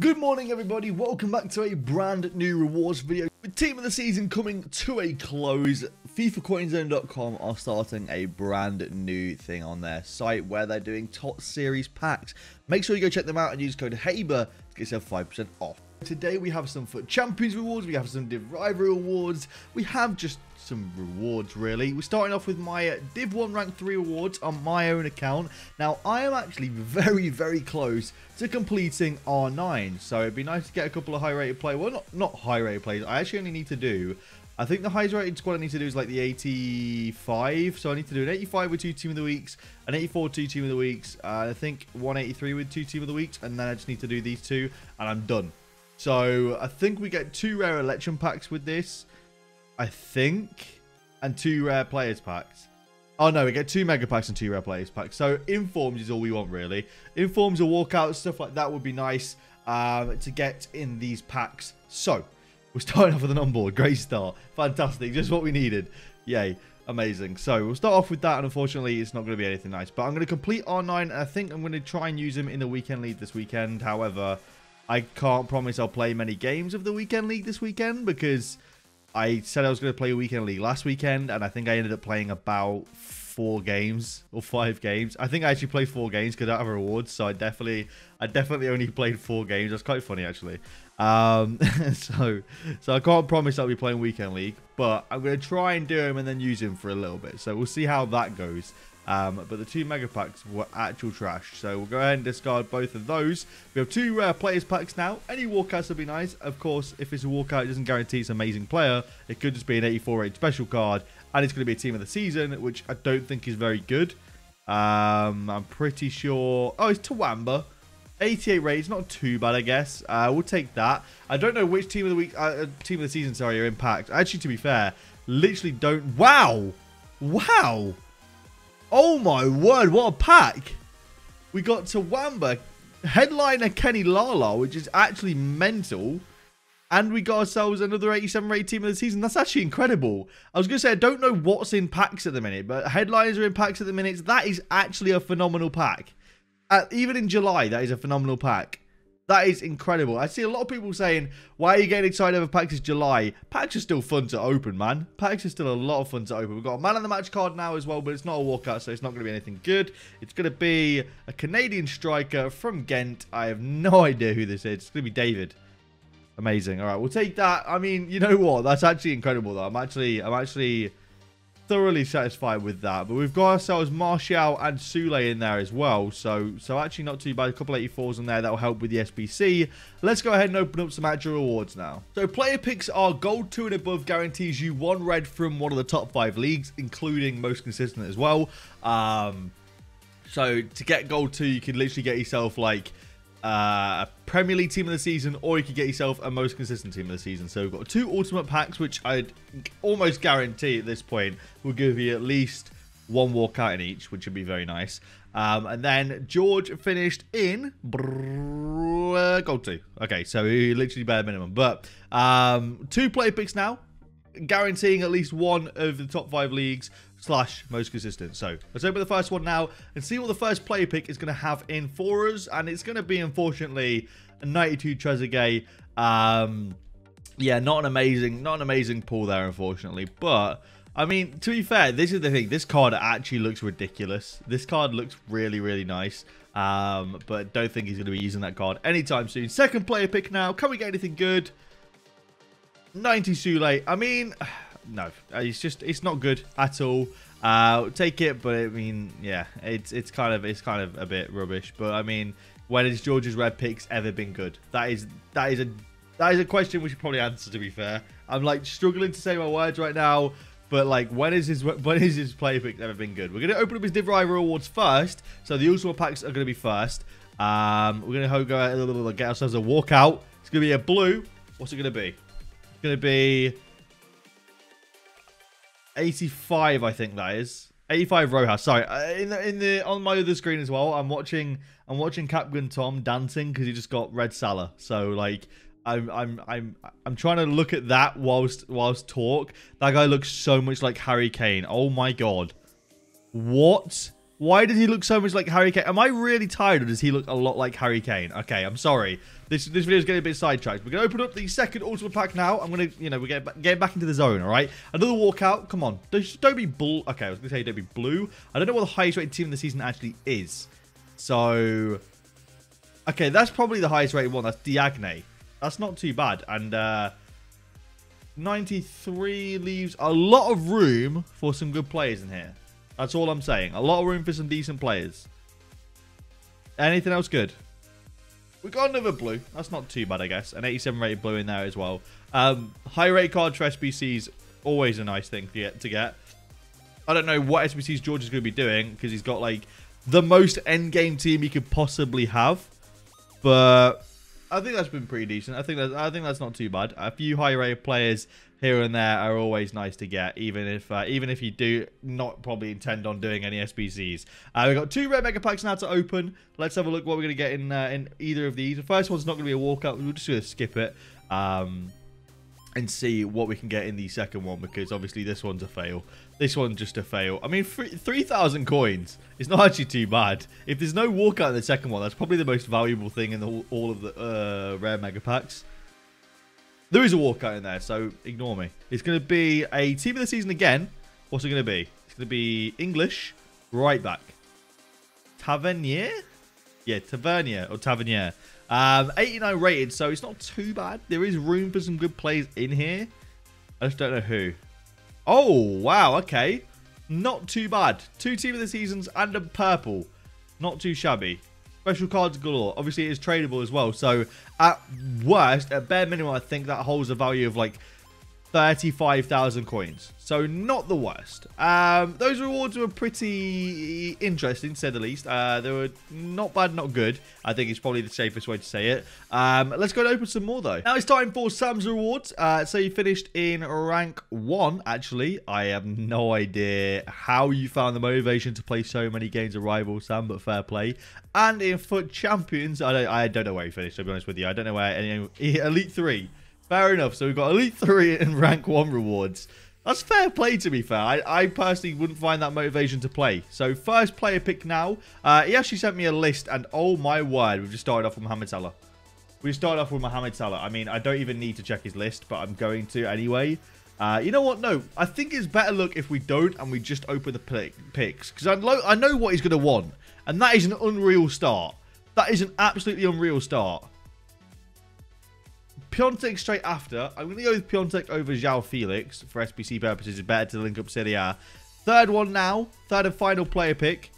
Good morning everybody, welcome back to a brand new rewards video. With Team of the Season coming to a close, FIFACoinZone.com are starting a brand new thing on their site where they're doing top series packs. Make sure you go check them out and use code HABER to get yourself 5% off. Today we have some FUT Champions rewards, we have some Div Rivalry rewards, we have just some rewards really. We're starting off with my Div 1 Rank 3 awards on my own account. Now I am actually very very close to completing R9 so it'd be nice to get a couple of high rated players. Well not, not high rated players, I actually only need to do I think the highest rated squad I need to do is like the 85. So I need to do an 85 with two team of the weeks, an 84 two team of the weeks, uh, I think 183 with two team of the weeks, and then I just need to do these two, and I'm done. So I think we get two rare election packs with this. I think. And two rare players packs. Oh no, we get two mega packs and two rare players packs. So informs is all we want really. Informs or walkouts, stuff like that would be nice um, to get in these packs. So we're starting off with an onboard. Great start. Fantastic. Just what we needed. Yay. Amazing. So we'll start off with that, and unfortunately, it's not going to be anything nice. But I'm going to complete R9, and I think I'm going to try and use him in the weekend league this weekend. However, I can't promise I'll play many games of the weekend league this weekend because I said I was going to play weekend league last weekend, and I think I ended up playing about four games or five games. I think I actually played four games because I have rewards, so I definitely, I definitely only played four games. That's quite funny actually. Um, so, so I can't promise I'll be playing weekend league, but I'm going to try and do him and then use him for a little bit. So we'll see how that goes. Um, but the two mega packs were actual trash. So we'll go ahead and discard both of those. We have two rare players packs now. Any walkouts would be nice. Of course, if it's a walkout, it doesn't guarantee it's an amazing player. It could just be an 84 rate special card. And it's going to be a team of the season, which I don't think is very good. Um, I'm pretty sure... Oh, it's Tawamba. 88 rate. It's not too bad, I guess. Uh, we'll take that. I don't know which team of the week, uh, team of the season, sorry, are impact. Actually, to be fair, literally don't... Wow! Wow! Oh my word, what a pack! We got Tawamba, headliner Kenny Lala, which is actually mental. And we got ourselves another 87 rate team of the season. That's actually incredible. I was going to say, I don't know what's in packs at the minute, but headliners are in packs at the minute. That is actually a phenomenal pack. Uh, even in July, that is a phenomenal pack. That is incredible. I see a lot of people saying, why are you getting excited over packs? It's July. Packs are still fun to open, man. Packs are still a lot of fun to open. We've got a man of the match card now as well, but it's not a walkout, so it's not going to be anything good. It's going to be a Canadian striker from Ghent. I have no idea who this is. It's going to be David. Amazing. All right, we'll take that. I mean, you know what? That's actually incredible, though. I'm actually, I'm actually thoroughly satisfied with that. But we've got ourselves Martial and Sule in there as well. So so actually not too bad. A couple 84s in there. That'll help with the SBC. Let's go ahead and open up some actual rewards now. So player picks are gold 2 and above guarantees you one red from one of the top 5 leagues, including most consistent as well. Um, so to get gold 2, you can literally get yourself like uh, a Premier League team of the season, or you could get yourself a most consistent team of the season. So we've got two ultimate packs, which I'd almost guarantee at this point will give you at least one walkout in each, which would be very nice. Um, and then George finished in gold two. Okay, so literally bare minimum. But um, two play picks now, guaranteeing at least one of the top five leagues slash most consistent. So let's open the first one now and see what the first player pick is going to have in for us. And it's going to be, unfortunately, a 92 Trezeguet. Um, yeah, not an amazing, not an amazing pull there, unfortunately. But I mean, to be fair, this is the thing. This card actually looks ridiculous. This card looks really, really nice. Um, but don't think he's going to be using that card anytime soon. Second player pick now. Can we get anything good? 90 Sule. I mean, no, it's just it's not good at all. Uh, take it, but I mean, yeah, it's it's kind of it's kind of a bit rubbish. But I mean, when has George's red picks ever been good? That is that is a that is a question we should probably answer. To be fair, I'm like struggling to say my words right now. But like, when is his when is his play picks ever been good? We're gonna open up his Div Rivalry Awards first, so the Ultimate packs are gonna be first. Um, we're gonna go a little get ourselves a walkout. It's gonna be a blue. What's it gonna be? It's gonna be 85, I think that is. 85 Rojas. Sorry, uh, in the in the on my other screen as well. I'm watching I'm watching Capgun Tom dancing because he just got red Salah. So like I'm I'm I'm I'm trying to look at that whilst whilst talk. That guy looks so much like Harry Kane. Oh my god, what Why does he look so much like Harry Kane? Am I really tired or does he look a lot like Harry Kane? Okay, I'm sorry. This this video is getting a bit sidetracked. We're going to open up the second Ultimate Pack now. I'm going to, you know, we're getting, getting back into the zone, all right? Another walkout. Come on. Don't, don't be blue. Okay, I was going to say don't be blue. I don't know what the highest rated team in the season actually is. So, okay, that's probably the highest rated one. That's Diagne. That's not too bad. And, uh... 93 leaves a lot of room for some good players in here. That's all I'm saying. A lot of room for some decent players. Anything else good? We got another blue. That's not too bad, I guess. An 87 rated blue in there as well. Um, high rate card for SBCs, always a nice thing to get. To get. I don't know what SBCs George is going to be doing because he's got like the most end game team he could possibly have. But I think that's been pretty decent. I think that's I think that's not too bad. A few high rate players here and there are always nice to get, even if uh, even if you do not probably intend on doing any SBCs. Uh, we've got two red mega packs now to open. Let's have a look what we're going to get in uh, in either of these. The first one's not going to be a walkout. We're just to skip it. Um, and see what we can get in the second one because obviously this one's a fail. This one's just a fail. I mean, 3,000 coins It's not actually too bad. If there's no walkout in the second one, that's probably the most valuable thing in the, all of the uh, rare mega packs. There is a walkout in there, so ignore me. It's going to be a team of the season again. What's it going to be? It's going to be English right back. Tavernier? Yeah, Tavernier or Tavernier. Um, 89 rated, so it's not too bad. There is room for some good players in here. I just don't know who. Oh, wow, okay. Not too bad. Two team of the seasons and a purple. Not too shabby. Special cards galore. Obviously, it is tradable as well. So, at worst, at bare minimum, I think that holds a value of like 35,000 coins. So not the worst. Um, those rewards were pretty interesting, to say the least. Uh, they were not bad, not good. I think it's probably the safest way to say it. Um, let's go and open some more, though. Now it's time for Sam's rewards. Uh, so you finished in rank 1, actually. I have no idea how you found the motivation to play so many games of Rival, Sam, but fair play. And in FUT Champions, I don't, I don't know where you finished, to be honest with you. I don't know where... Elite 3. Fair enough. So we've got Elite 3 and Rank 1 rewards. That's fair play, to be fair. I, I personally wouldn't find that motivation to play. So first player pick now. Uh, he actually sent me a list, and oh my word, we've just started off with Mohamed Salah. We started off with Mohamed Salah. I mean, I don't even need to check his list, but I'm going to anyway. Uh, you know what? No, I think it's better look if we don't and we just open the picks. Because I, I know what he's going to want. And that is an unreal start. That is an absolutely unreal start. Piątek straight after. I'm going to go with Piątek over João Felix. For SBC purposes, it's better to link up Serie A. Third one now. Third and final player pick.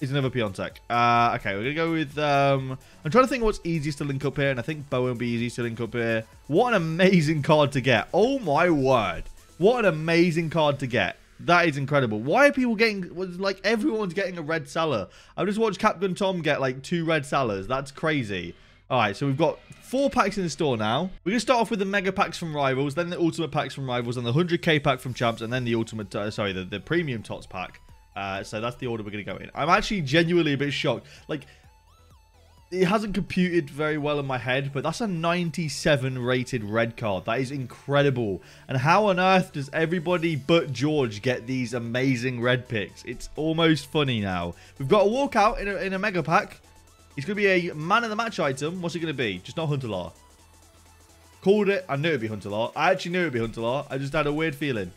Is another Piątek. Uh, okay, we're going to go with... Um, I'm trying to think what's easiest to link up here, and I think Bowen will be easiest to link up here. What an amazing card to get. Oh my word. What an amazing card to get. That is incredible. Why are people getting, like, everyone's getting a red Salah? I've just watched Capgun Tom get, like, two red Salahs. That's crazy. All right, so we've got four packs in the store now. We're going to start off with the mega packs from Rivals, then the ultimate packs from Rivals, and the 100k pack from Champs, and then the ultimate, uh, sorry, the, the premium tots pack. Uh, so that's the order we're going to go in. I'm actually genuinely a bit shocked. Like, it hasn't computed very well in my head, but that's a 97 rated red card. That is incredible. And how on earth does everybody but George get these amazing red picks? It's almost funny now. We've got a walkout in a, in a mega pack. He's going to be a man of the match item. What's it going to be? Just not Huntelaar. Called it. I knew it'd be Huntelaar. I actually knew it'd be Huntelaar. I just had a weird feeling.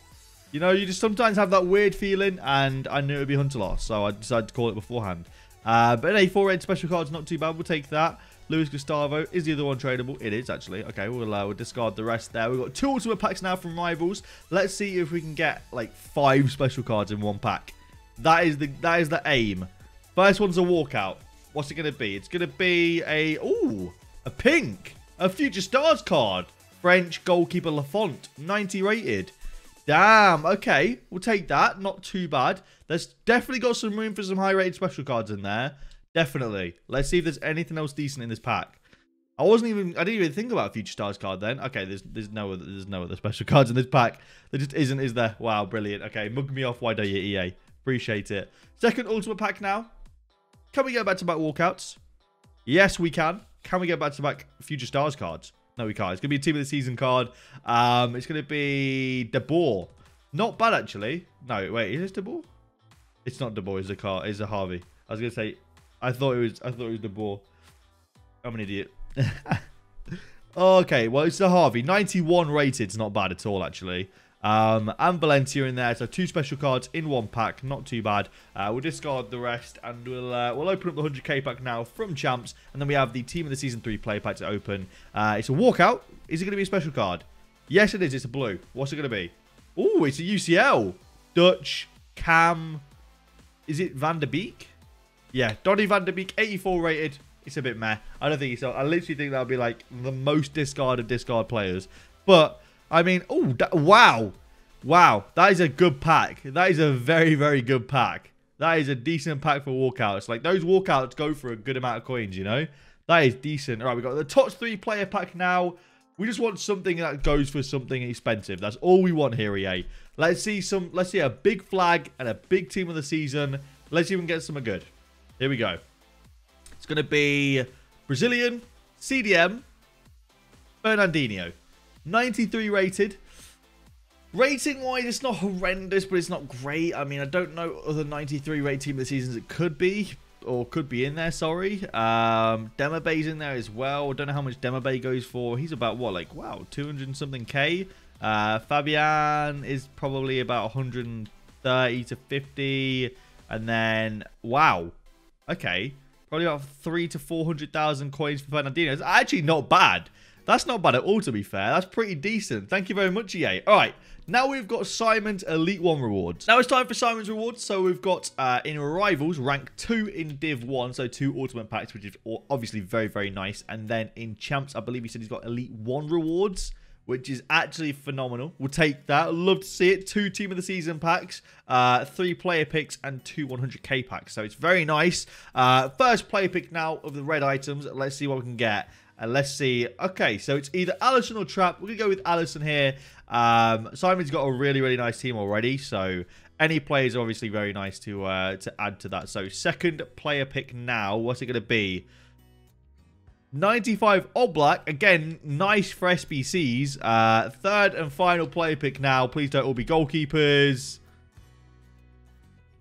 You know, you just sometimes have that weird feeling, and I knew it'd be Huntelaar, so I decided to call it beforehand. Uh, but a four red special card's not too bad. We'll take that. Luiz Gustavo is the other one tradable. It is actually. Okay, we'll, uh, we'll discard the rest there. We've got two ultimate packs now from rivals. Let's see if we can get like five special cards in one pack. That is the that is the aim. First one's a walkout. What's it going to be? It's going to be a... Ooh, a pink. A Future Stars card. French goalkeeper Lafont. 90 rated. Damn. Okay. We'll take that. Not too bad. There's definitely got some room for some high-rated special cards in there. Definitely. Let's see if there's anything else decent in this pack. I wasn't even I didn't even think about future stars card then. Okay, there's there's no other there's no other special cards in this pack. There just isn't, is there? Wow, brilliant. Okay, mug me off, why don't you, EA? Appreciate it. Second ultimate pack now. Can we get back-to-back walkouts? Yes, we can. Can we get back-to-back Future Stars cards? No, we can't. It's going to be a Team of the Season card. Um, it's going to be De Boer. Not bad, actually. No, wait. Is this De Boer? It's not De Boer, it's a car. It's a Harvey. I was gonna say, I thought it was. I thought it was De Boer. I'm an idiot. okay, well it's a Harvey. 91 rated. It's not bad at all, actually. Um, and Valencia in there. So two special cards in one pack. Not too bad. Uh, we'll discard the rest and we'll uh, we'll open up the 100k pack now from Champs. And then we have the Team of the Season 3 play pack to open. Uh, it's a walkout. Is it going to be a special card? Yes, it is. It's a blue. What's it going to be? Oh, it's a UCL. Dutch. Cam. Is it Van de Beek? Yeah, Donny Van de Beek, 84 rated. It's a bit meh. I don't think so. I literally think that'll be like the most discarded discard players. But I mean, oh, wow. Wow. That is a good pack. That is a very, very good pack. That is a decent pack for walkouts. Like, those walkouts go for a good amount of coins, you know? That is decent. All right, we've got the top three player pack now. We just want something that goes for something expensive. That's all we want here, EA. Let's see some. Let's see a big flag and a big team of the season. Let's even get some good. Here we go. It's going to be Brazilian, CDM, Fernandinho. 93 rated. Rating wise, it's not horrendous, but it's not great. I mean, I don't know other 93 rate team of the seasons it could be, or could be in there, sorry. Um, Demabay's in there as well. I don't know how much Demabay goes for. He's about, what, like, wow, 200 something K. Uh, Fabian is probably about 130 to 50. And then, wow, okay, probably about three to 400,000 coins for Fernandinho. It's actually not bad. That's not bad at all, to be fair. That's pretty decent. Thank you very much, EA. All right. Now we've got Simon's Elite 1 rewards. Now it's time for Simon's rewards. So we've got uh, in Rivals, rank 2 in Div 1. So two Ultimate Packs, which is obviously very, very nice. And then in Champs, I believe he said he's got Elite 1 rewards which is actually phenomenal. We'll take that. Love to see it. Two Team of the Season packs, uh, three player picks, and two 100k packs. So it's very nice. Uh, first player pick now of the red items. Let's see what we can get. And let's see. Okay, so it's either Alisson or Trapp. We're going to go with Alisson here. Um, Simon's got a really, really nice team already. So any players obviously very nice to uh, to add to that. So second player pick now. What's it going to be? 95 Oblak. Again, nice for SBCs. Uh, third and final player pick now. Please don't all be goalkeepers.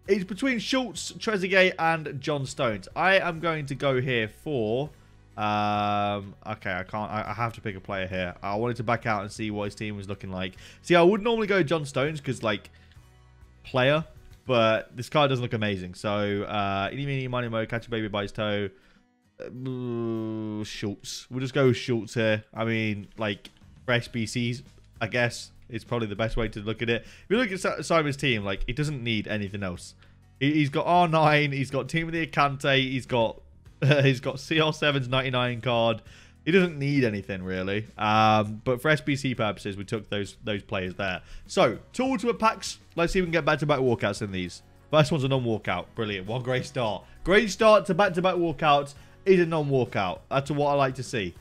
It's between Schulz, Trezeguet, and John Stones. I am going to go here for um, okay, I can't. I, I, have to pick a player here. I wanted to back out and see what his team was looking like. See, I would normally go John Stones because, like, player, but this card doesn't look amazing. So, uh, any, money, mo, catch a baby by his toe. Uh, Schulz. We'll just go Schulz here. I mean, like, for SBCs, I guess, is probably the best way to look at it. If you look at Simon's team, like, he doesn't need anything else. He, he's got R9, he's got Team of the Akante, he's got he's got CR7's 99 card. He doesn't need anything really. Um, but for SBC purposes, we took those those players there. So, two ultimate packs. Let's see if we can get back-to-back -back walkouts in these. First one's a non-walkout. Brilliant. One great start. Great start to back-to-back -back walkouts is a non-walkout. That's what I like to see.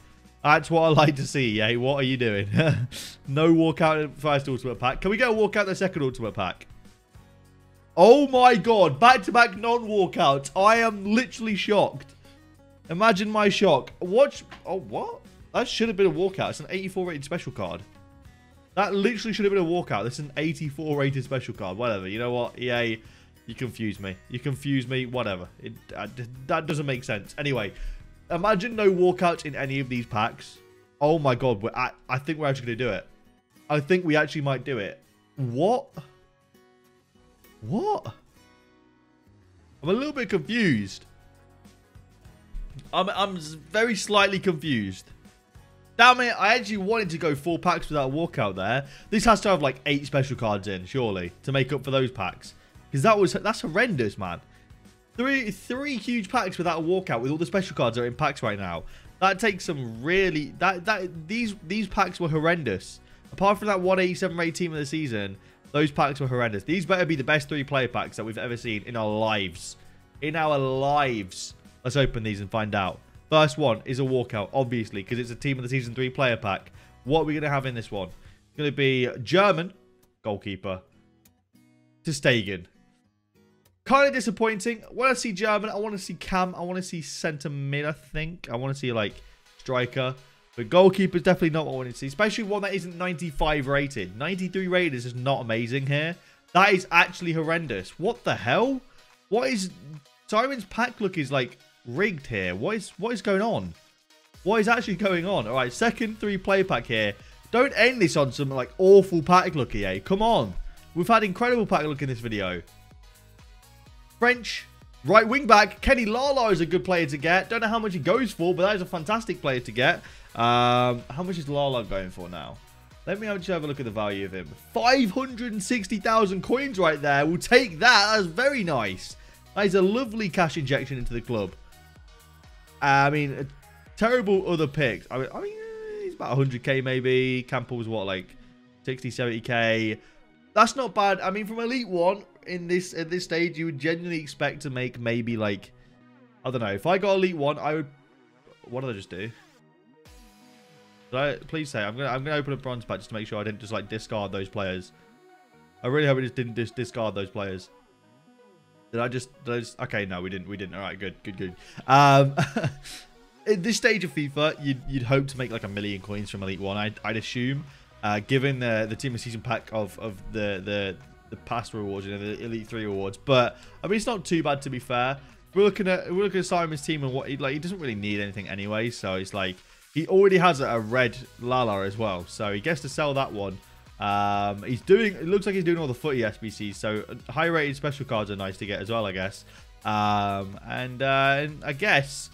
That's what I like to see, yeah. What are you doing? no walkout first ultimate pack. Can we get a walkout the second ultimate pack? Oh my god. Back-to-back -back non-walkouts. I am literally shocked. Imagine my shock. Watch. Oh, what? That should have been a walkout. It's an 84 rated special card. That literally should have been a walkout. This is an 84 rated special card. Whatever. You know what? EA, you confuse me. You confuse me. Whatever. It, uh, that doesn't make sense. Anyway, imagine no walkouts in any of these packs. Oh my god. At, I think we're actually going to do it. I think we actually might do it. What? What? I'm a little bit confused. I'm, I'm very slightly confused. Damn it, I actually wanted to go four packs without a walkout there. This has to have like eight special cards in, surely, to make up for those packs. Because that was that's horrendous, man. Three three huge packs without a walkout with all the special cards that are in packs right now. That takes some really that that these these packs were horrendous. Apart from that 187 rate team of the season, those packs were horrendous. These better be the best three player packs that we've ever seen in our lives. In our lives. Let's open these and find out. First one is a walkout, obviously, because it's a Team of the Season 3 player pack. What are we going to have in this one? It's going to be German goalkeeper ter Stegen. Kind of disappointing. When I see German, I want to see Cam. I want to see centre mid, I think. I want to see, like, striker. But goalkeeper is definitely not what I want to see. Especially one that isn't 95 rated. 93 rated is just not amazing here. That is actually horrendous. What the hell? What is Simon's pack look is like rigged here. What is what is going on? What is actually going on? All right, second three player pack here. Don't end this on some like awful pack look, EA. Eh? Come on. We've had incredible pack look in this video. French, right wing back. Kenny Lala is a good player to get. Don't know how much he goes for, but that is a fantastic player to get. Um, how much is Lala going for now? Let me just have a look at the value of him. 560,000 coins right there. We'll take that. That's very nice. That is a lovely cash injection into the club. I mean, terrible other picks. I mean, I mean he's about 100k maybe. Campbell's what, like 60, 70k. That's not bad. I mean, from Elite 1, in this at this stage, you would genuinely expect to make maybe like, I don't know. If I got Elite 1, I would... What did I just do? I, please say I'm gonna I'm gonna open a bronze pack just to make sure I didn't just like discard those players. I really hope I just didn't just discard those players. Did I just, did I just okay no we didn't we didn't all right good good good. Um, in this stage of FIFA you'd you'd hope to make like a million coins from Elite One I'd, I'd assume, uh, given the the team of season pack of of the the the past rewards you know the Elite Three rewards. But I mean it's not too bad to be fair. We're looking at we're looking at Simon's team and what he like he doesn't really need anything anyway so it's like he already has a red Lala as well, so he gets to sell that one. Um, he's doing. It looks like he's doing all the footy SBCs, so high rated special cards are nice to get as well, I guess. Um, and, uh, I guess,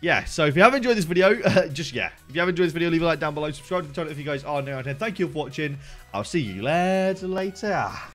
yeah. So if you have enjoyed this video, just yeah. If you have enjoyed this video, leave a like down below. Subscribe to the channel if you guys are new. And thank you for watching. I'll see you later. later.